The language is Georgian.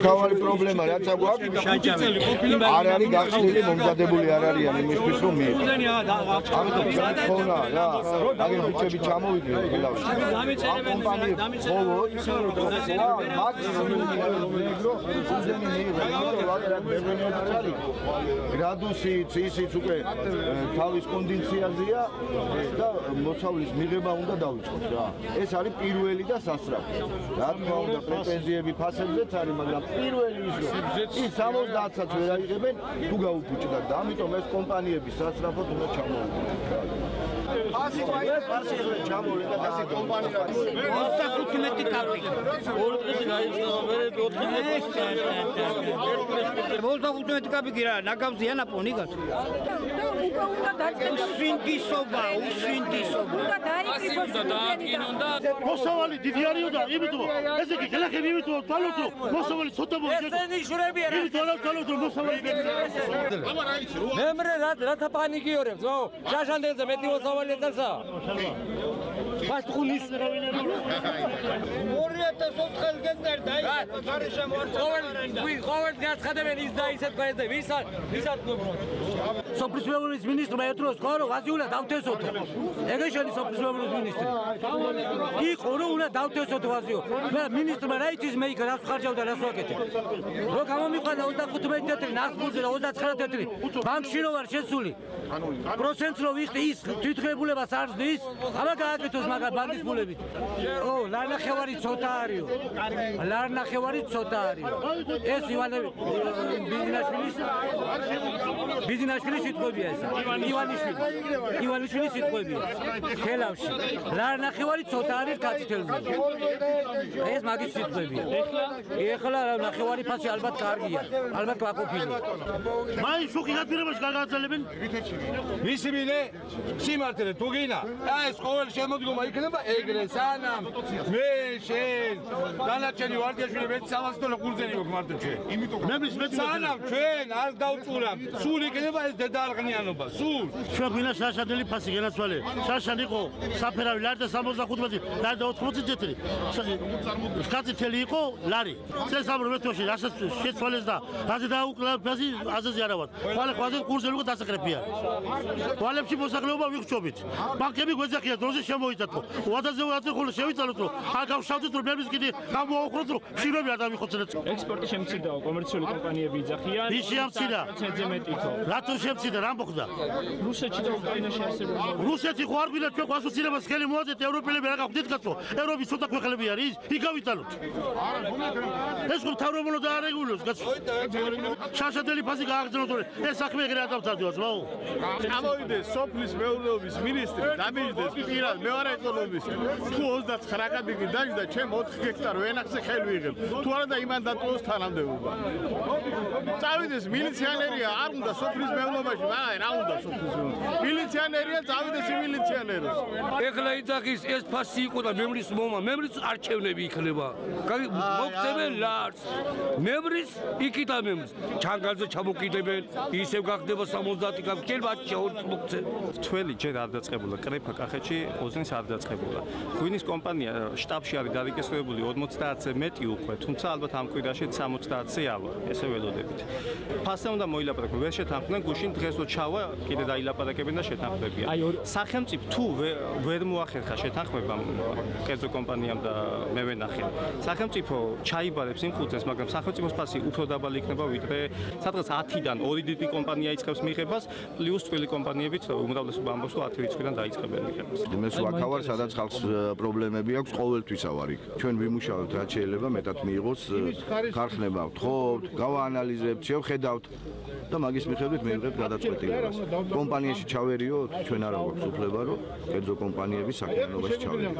თავარი პრობლემა რაც აგვაქვს არ არის გახსნილი მომზადებული არ არიან იმისთვის რომ ხონა რა აგერ ბიჭები ჩამოვიდნენ ფილავში დამიწერებელი დამიწერებელი გრადუსი ისიც უკვე თავის კონდიციაზეა და მოცავლის მიღება უნდა დავიწყოთ რა ეს არის პირველი და სასწრაფო რა თქმა უნდა პრეტენზიები ფასებზეც არის მაგრამ პირველი ის ის 70-საც ვერ აიღებენ თუ გაუფუჭდათ და ამიტომ ეს კომპანიების სასწრაფოდ უნდა ჩამოუყალიბდეთ. 25 კაპი. ორ დღეში გაიხსნება მე 4 25 კაპი კი რა, ნაგავზიანა პონიგას. უკვე უნდა დაწყდეს უსვინდისობა, უსვინდისობა. უნდა დაიკრიბოს და დააკინონ და მოსავალი დიდი არიოდა, იმიტომ ესე იგი გელახები იმიტომ თვალოთო მოსავალი ცოტა მოიჭერო. ესენი შურებია რა. იმიტომ რა თვალოთო მოსავალი გელახები. აბა რა იცი რა. მე მე რა რათა პანიკიორებ, ძმაო. ჯაშანდელზე მეტი მოსავალი და 감사합 니. ხუნის 2004 გენდერ დაიწყო. გარეშე მოარჩევარენდა ყოველ გაცხადებენ ის და ისეთ ყველა ვის ვის ატყობრო სოფლის მეურნეობის მინისტრმა ეთროს ხო რომ ვაზიულა დავთესოთ ეგეშენი სოფლის მეურნეობის მინისტრი. იყო რომ უნდა დავთესოთ ვაზიო მე მინისტრმა რა იცის მე იქ რას ხარჯავდა რას ვაკეთე რო გამომიყვანა 35 თეთრი ნახბურზე და 39 თეთრი ბანკში რო ვარ შესული. პროცენტს რო ვიხდი ის თვითღებულებას არ ზდის აბა გააკეთოს მაგა ბანკის ფულებით ო ლარნახევარი ცოტა არისო. ლარნახევარი ცოტა არისო. ეს ივანე ბიზნესშვილის ბიზნესშვილის სიტყვებია ეს. ივანიშვილი. ივანიშვილის სიტყვებია ხელავში ლარნახევარი ცოტა არის კაცთელზე ეს მაგის სიტყვებია. ეხლა ნახევარი ფასი ალბათ კარგია. ალბათ ვაკოფილი მაი შუქი გაფირებაში გაგაძლებენ მისი მინე სიმართლე თუ გინა? აი ეს ყოველ შემოდგომა იქნება ეგრე სანამ. მე შენ დანარჩენი ვარდიაშვილი მეც 300 დოლარი ყურძენი გქ მარტო ჩვენ იმიტომ მე მის მეც სანამ ჩვენ არ დავწურავ. სულ იქნება ეს დედაარღნიანობა სულ. ჩვენ გვინდა შაშადელი ფასი გენაცვალე შაშან იყო საფერავი ლარი და 75 ლარი და 80 წეთრი ხაცი თელი იყო ლარი. წეს ამ როთოში რასაც შეცვალეს და აზე დაუკლა ფასი აზაზე არა ვარ ხვალე ხვალე კურსზე უკვე დასაკრებია ხვალებში მოსახლეობა ვიხჩობით ბანკები გვეძახია დროზე შემოიტანო ვადაზე ვადაზე ხოლმე შევიწალოთ რომ არ გავშავდეთ რომ მერმის კიდე გამოაოხროთ რომ ფშირები არ დამიხოცნეთ ექსპორტი შემცირდა კომერციული კომპანიები იძახიან ვის შემცირდა ხო რატო შემცირდა რა მოხდა? რუსეთში და უკრაინაში არსებობს რუსეთი ხო არ გვინდა ჩვენ გვასოცირებას ხელი მოაძეთ ევროპელები რა გახვდით კაცო? ევროპის ცოტა ქვეყნები არის იქ გავიტანოთ ეს ხო თავრობოლო და არეგულოს კაცო. შაშადელი ფასი გააგზავნოთ ეს საქმე ეგრე არ დავთარდიოს ვაუ. ამოვიდეს სოფლის მეურნეობის მინისტრი დამიჯდეს პირად მე ვარ ეკონომისტი თუ 29 კაბინი დაждდა ჩემ 4 ჰექტარ ვენახზე ხელ ვიღებ. თუ არა და იმან დატოვოს თანამდებობა. წავიდეს მილიციანერია არ უნდა სოფლის მეურნეობაში მაგრამ რა უნდა სოფლის მეურნეობაში? მილიციანერია წავიდეს მილიციანეროს ეხლა იძახის ეს ფასი იყო და მემრის მომა მემრის არჩევნები იქნება. მოგწებენ ლარს. მემრის იქითა მემრის. ჩანგალზე ჩამოკიდებენ ისევ გახდება 70 კაბინი მათ შეურთ მოგწე თველი ჯერ არ დაწყებულა კრეფა კახეთში ოზნის არ დაწყებულა ღვინის კომპანია შტაბში არის დარეგისტრირებული 50-ზე მეტი უკვე თუმცა ალბათ ამ კვირაში 60-ზე ავა ესე ველოდებით. ფასზე უნდა მოილაპარაკო ვერ შეთანხმდნენ გუშინ დღესო ჩავა კიდე დაილაპარაკებენ და შეთანხმებიან სახელმწიფო თუ ვერ მოახერხა შეთანხმება კერძო კომპანიამ და მე ვენახე. სახელმწიფო ჩაიბარებს იმ ხუთს მაგრამ სახელმწიფოს ფასი უფრო დაბალი იქნება ვიდრე სადღაც 10-დან ორი დიდი კომპანია იწყებს მიღებას პლუს წვილი კომპანიებიც უმრავლესობა ამბობს რომ 10 რიცხვიდან დაიწყებენ მიღებას. იმეს ვაკავარ, სადაც ხალხს პრობლემები აქვს, ყოველთვის ავარ იქ. ჩვენ ვიმუშავებთ, რაც შეიძლება მეტად მიიღოს ხარხნება, ვთხოვთ, გავაანალიზებთ, შევხედავთ და მაგის მიხედვით მივიღებთ გადაწყვეტილებას. კომპანიაში ჩავერიოთ, ჩვენ არა გვაქვს უფლება, რომ კერძო კომპანიების საქმიანობაში ჩავერიოთ.